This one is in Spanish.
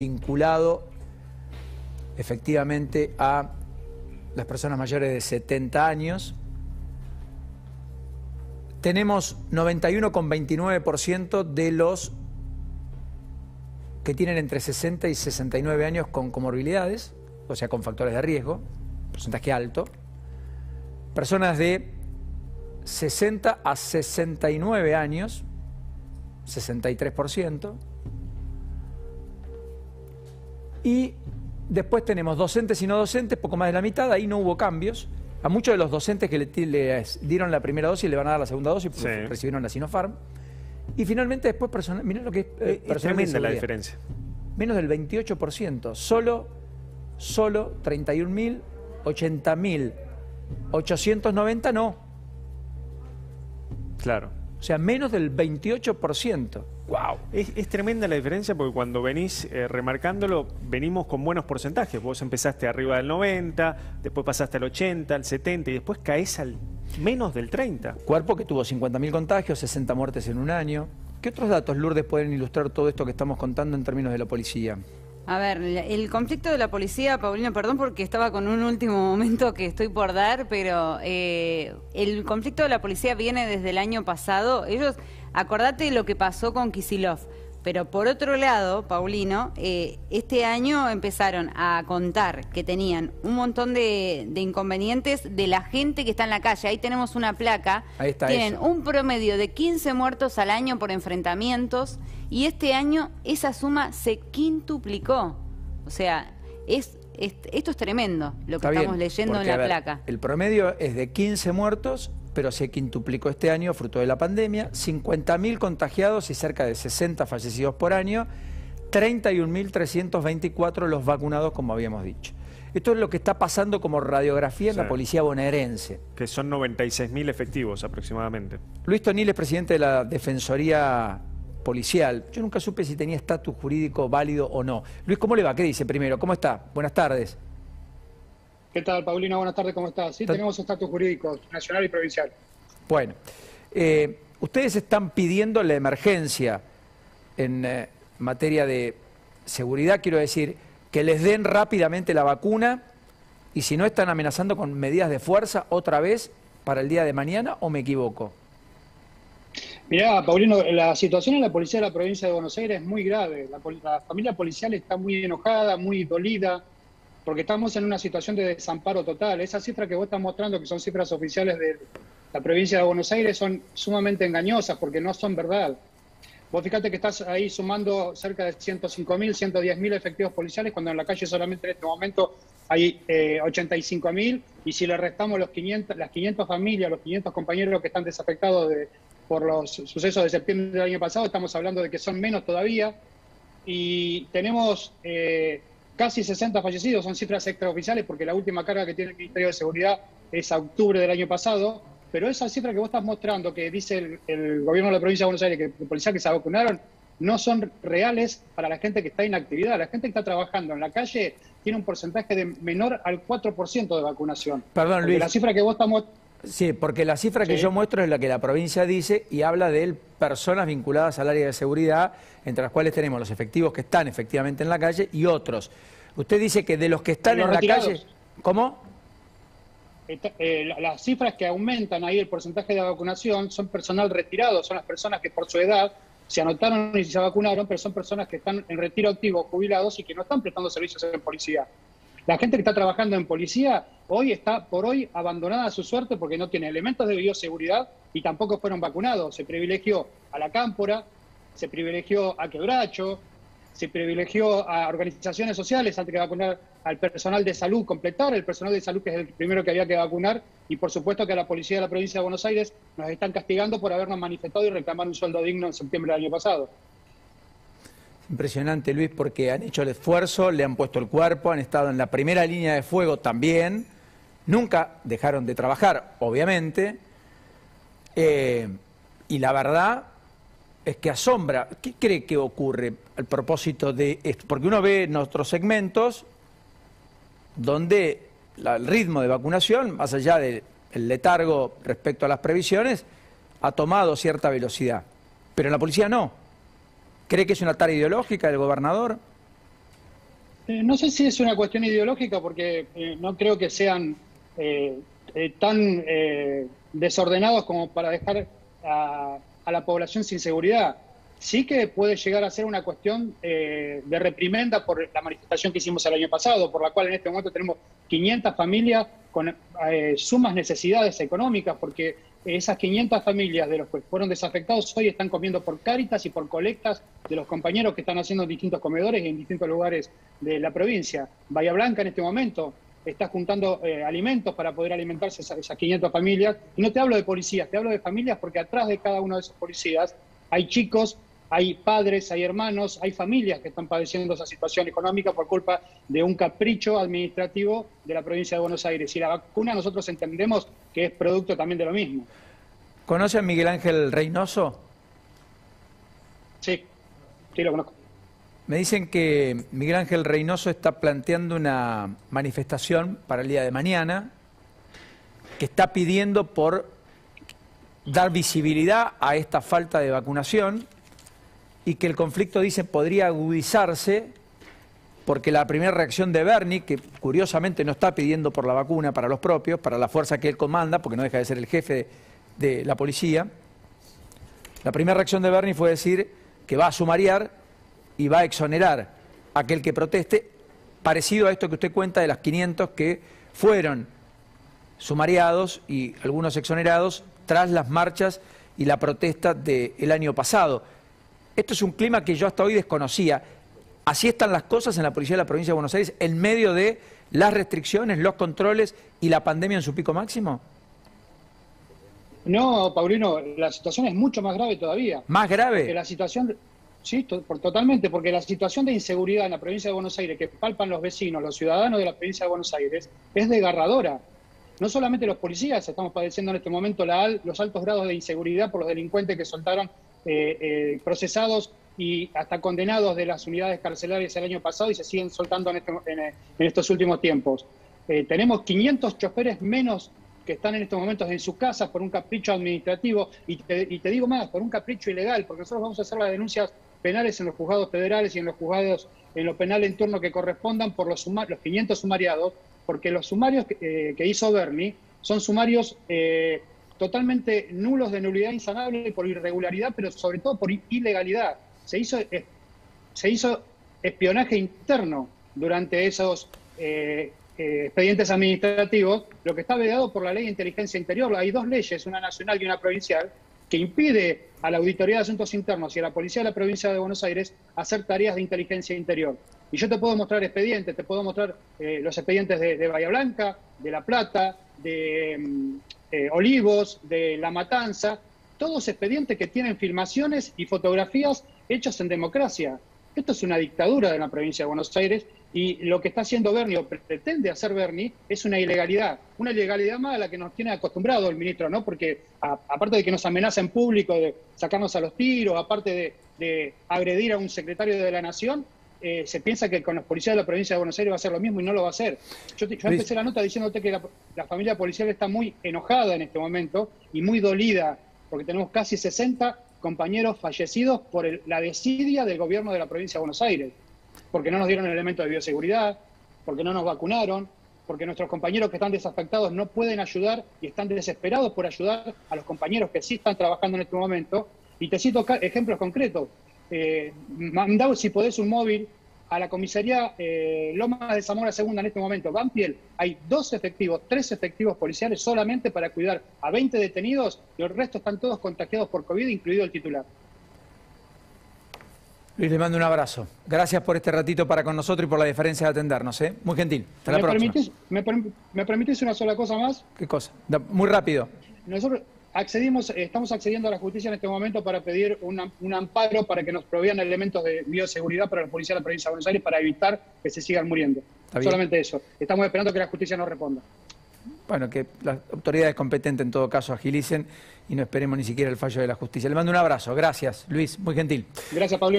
vinculado efectivamente a las personas mayores de 70 años. Tenemos 91,29% de los que tienen entre 60 y 69 años con comorbilidades, o sea, con factores de riesgo, porcentaje alto. Personas de 60 a 69 años, 63%. Y después tenemos docentes y no docentes, poco más de la mitad, ahí no hubo cambios. A muchos de los docentes que le, dieron la primera dosis le van a dar la segunda dosis porque recibieron la Sinopharm. Y finalmente después, personal, miren lo que es, eh, es tremenda la diferencia. Menos del 28%, solo, solo 31.000, 80.000, 890 no. Claro. O sea, menos del 28%. ¡Wow! Es, tremenda la diferencia porque cuando venís eh, remarcándolo, venimos con buenos porcentajes. Vos empezaste arriba del 90, después pasaste al 80, al 70 y después caes al menos del 30. Cuerpo que tuvo 50.000 contagios, 60 muertes en un año. ¿Qué otros datos, Lourdes, pueden ilustrar todo esto que estamos contando en términos de la policía? A ver, el conflicto de la policía, Paulino, perdón porque estaba con un último momento que estoy por dar, pero eh, el conflicto de la policía viene desde el año pasado. Ellos, acordate lo que pasó con Kisilov. Pero por otro lado, Paulino, eh, este año empezaron a contar que tenían un montón de, inconvenientes de la gente que está en la calle. Ahí tenemos una placa. Ahí está Tienen un promedio de 15 muertos al año por enfrentamientos y este año esa suma se quintuplicó. O sea, es, esto es tremendo lo que estamos leyendo en la placa. El promedio es de 15 muertos pero se quintuplicó este año fruto de la pandemia, 50.000 contagiados y cerca de 60 fallecidos por año, 31.324 los vacunados, como habíamos dicho. Esto es lo que está pasando como radiografía en la policía bonaerense. Que son 96.000 efectivos aproximadamente. Luis Tonil es presidente de la Defensoría Policial. Yo nunca supe si tenía estatus jurídico válido o no. Luis, ¿cómo le va? ¿Qué dice primero? ¿Cómo está? Buenas tardes. ¿Qué tal, Paulina? Buenas tardes, ¿cómo estás? Sí, tenemos estatus jurídico nacional y provincial. Bueno, eh, ustedes están pidiendo la emergencia en eh, materia de seguridad, quiero decir, que les den rápidamente la vacuna y si no están amenazando con medidas de fuerza otra vez para el día de mañana o me equivoco. Mirá, Paulino, la situación en la policía de la provincia de Buenos Aires es muy grave. la familia policial está muy enojada, muy dolida porque estamos en una situación de desamparo total. Esas cifras que vos estás mostrando, que son cifras oficiales de la provincia de Buenos Aires, son sumamente engañosas porque no son verdad. Vos fíjate que estás ahí sumando cerca de 105.000, 110.000 efectivos policiales, cuando en la calle solamente en este momento hay eh, 85.000, y si le restamos los 500, las 500 familias, los 500 compañeros que están desafectados de, por los sucesos de septiembre del año pasado, estamos hablando de que son menos todavía, y tenemos... Eh, casi 60 fallecidos, son cifras extraoficiales porque la última carga que tiene el Ministerio de Seguridad es a octubre del año pasado, pero esa cifra que vos estás mostrando, que dice el, gobierno de la provincia de Buenos Aires, que policías que se vacunaron, no son reales para la gente que está en actividad. La gente que está trabajando en la calle tiene un porcentaje de menor al 4% de vacunación. Perdón, Luis. La cifra que vos estás Sí, porque la cifra que yo muestro es la que la provincia dice y habla de personas vinculadas al área de seguridad, entre las cuales tenemos los efectivos que están efectivamente en la calle y otros. Usted dice que de los que están en la calle... ¿Cómo? Eh, las cifras que aumentan ahí el porcentaje de vacunación son personal retirado, son las personas que por su edad se anotaron y se vacunaron, pero son personas que están en retiro activo, jubilados y que no están prestando servicios en policía. La gente que está trabajando en policía hoy está por hoy abandonada a su suerte porque no tiene elementos de bioseguridad y tampoco fueron vacunados. Se privilegió a la cámpora, se privilegió a quebracho, se privilegió a organizaciones sociales antes que vacunar al personal de salud, completar el personal de salud que es el primero que había que vacunar y por supuesto que a la policía de la provincia de Buenos Aires nos están castigando por habernos manifestado y reclamar un sueldo digno en septiembre del año pasado. Impresionante, Luis, porque han hecho el esfuerzo, le han puesto el cuerpo, han estado en la primera línea de fuego también, nunca dejaron de trabajar, obviamente, eh, y la verdad es que asombra. ¿Qué cree que ocurre al propósito de esto? Porque uno ve en otros segmentos donde el ritmo de vacunación, más allá del letargo respecto a las previsiones, ha tomado cierta velocidad, pero en la policía no. ¿Cree que es una tarea ideológica del gobernador? Eh, no sé si es una cuestión ideológica, porque eh, no creo que sean eh, tan desordenados como para dejar a, la población sin seguridad. Sí que puede llegar a ser una cuestión de reprimenda por la manifestación que hicimos el año pasado, por la cual en este momento tenemos 500 familias con sumas necesidades económicas, porque esas 500 familias de los que fueron desafectados hoy están comiendo por cáritas y por colectas de los compañeros que están haciendo en distintos comedores en distintos lugares de la provincia. Bahía Blanca en este momento está juntando eh, alimentos para poder alimentarse esas, esas 500 familias. Y no te hablo de policías, te hablo de familias porque atrás de cada uno de esos policías hay chicos hay padres, hay hermanos, hay familias que están padeciendo esa situación económica por culpa de un capricho administrativo de la provincia de Buenos Aires. Y la vacuna nosotros entendemos que es producto también de lo mismo. ¿Conoce a Miguel Ángel Reynoso? Sí, sí lo conozco. Me dicen que Miguel Ángel Reynoso está planteando una manifestación para el día de mañana que está pidiendo por dar visibilidad a esta falta de vacunación y que el conflicto, dice, podría agudizarse porque la primera reacción de Bernie, que curiosamente no está pidiendo por la vacuna para los propios, para la fuerza que él comanda, porque no deja de ser el jefe de, la policía, la primera reacción de Bernie fue decir que va a sumariar y va a exonerar a aquel que proteste, parecido a esto que usted cuenta de las 500 que fueron sumariados y algunos exonerados tras las marchas y la protesta del año pasado. Esto es un clima que yo hasta hoy desconocía. Así están las cosas en la Policía de la Provincia de Buenos Aires en medio de las restricciones, los controles y la pandemia en su pico máximo. No, Paulino, la situación es mucho más grave todavía. ¿Más grave? la situación, sí, totalmente, porque la situación de inseguridad en la provincia de Buenos Aires que palpan los vecinos, los ciudadanos de la provincia de Buenos Aires, es desgarradora. No solamente los policías estamos padeciendo en este momento los altos grados de inseguridad por los delincuentes que soltaron eh, eh, procesados y hasta condenados de las unidades carcelarias el año pasado y se siguen soltando en, este, estos últimos tiempos. Eh, tenemos 500 choferes menos que están en estos momentos en sus casas por un capricho administrativo y te, digo más, por un capricho ilegal, porque nosotros vamos a hacer las denuncias penales en los juzgados federales y en los juzgados en lo penal en turno que correspondan por los, los 500 sumariados, porque los sumarios que, hizo Bernie son sumarios totalmente nulos de nulidad insanable por irregularidad, pero sobre todo por ilegalidad. Se hizo, eh, se hizo espionaje interno durante esos eh, eh, expedientes administrativos, lo que está vedado por la ley de inteligencia interior. Hay dos leyes, una nacional y una provincial, que impide a la Auditoría de Asuntos Internos y a la Policía de la Provincia de Buenos Aires hacer tareas de inteligencia interior. Y yo te puedo mostrar expedientes, te puedo mostrar los expedientes de, de Bahía Blanca, de La Plata, de mm, eh, Olivos, de La Matanza, todos expedientes que tienen filmaciones y fotografías hechas en democracia. Esto es una dictadura de la provincia de Buenos Aires y lo que está haciendo Bernie o pretende hacer Bernie es una ilegalidad, una ilegalidad más a la que nos tiene acostumbrado el ministro, ¿no? Porque aparte de que nos amenaza en público de sacarnos a los tiros, aparte de agredir a un secretario de la Nación, eh, se piensa que con los policías de la provincia de Buenos Aires va a ser lo mismo y no lo va a hacer. Yo, empecé la nota diciéndote que la, familia policial está muy enojada en este momento y muy dolida, porque tenemos casi 60 compañeros fallecidos por la desidia del gobierno de la provincia de Buenos Aires, porque no nos dieron el elemento de bioseguridad, porque no nos vacunaron, porque nuestros compañeros que están desafectados no pueden ayudar y están desesperados por ayudar a los compañeros que sí están trabajando en este momento. Y te cito ejemplos concretos eh, mandado si podés un móvil a la comisaría eh, Lomas de Zamora Segunda en este momento, Banfield, hay dos efectivos, tres efectivos policiales solamente para cuidar a 20 detenidos y el resto están todos contagiados por COVID, incluido el titular. Luis, le mando un abrazo. Gracias por este ratito para con nosotros y por la diferencia de atendernos. ¿eh? Muy gentil. Hasta la próxima. me, permitís una sola cosa más? ¿Qué cosa? muy rápido. Nosotros, accedimos, estamos accediendo a la justicia en este momento para pedir un amparo para que nos provean elementos de bioseguridad para la policía de la provincia de Buenos Aires para evitar que se sigan muriendo. Solamente eso. Estamos esperando que la justicia nos responda. Bueno, que las autoridades competentes en todo caso agilicen y no esperemos ni siquiera el fallo de la justicia. Le mando un abrazo. Gracias, Luis. Muy gentil. Gracias, Pablo.